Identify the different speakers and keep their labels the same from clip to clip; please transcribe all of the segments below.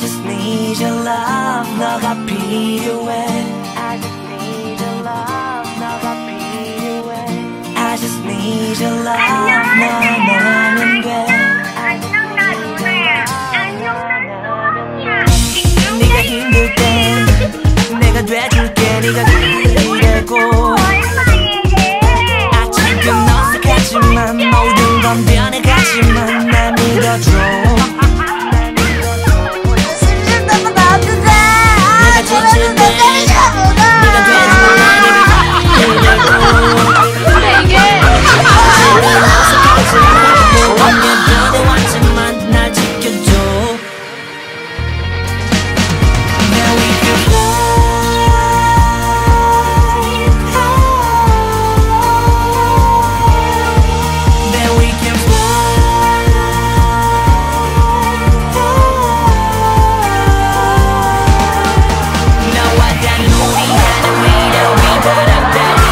Speaker 1: just need your love 너가 필요해 I just need your love 너가 필요해 I just need your love 너라면 돼
Speaker 2: 안녕 나 누나야 안녕 나 소원이야
Speaker 1: 네가 힘들 땐 내가 돼줄게 네가
Speaker 2: 얼마에
Speaker 1: 아직은 어색하지만 모든 건 변해가지만 날 믿어줘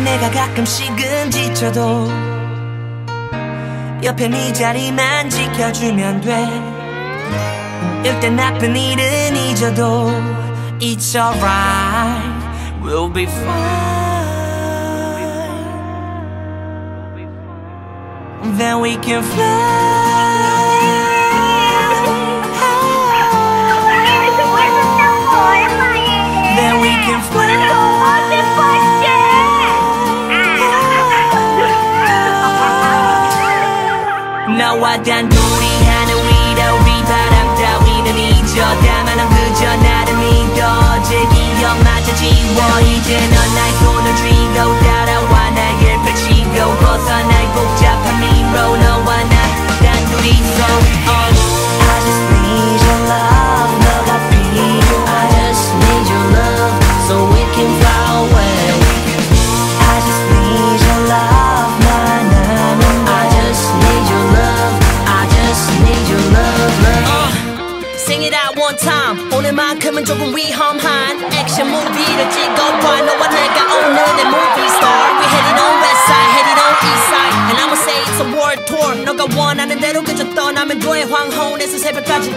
Speaker 1: 내가 가끔씩은 지쳐도 옆에 네 자리만 지켜주면 돼 일때 나쁜 일은 잊어도 It's alright We'll be fine Then we can fly 너와 단둘 Sing it out one time 오늘만큼은 조금 위험한 액션 무비를 찍어봐 너와 내가 오늘의 movie star We heading on west side heading on east side And I'ma say it's a world tour 너가 원하는 대로 그저 떠나면 돼 황혼에서 새벽까지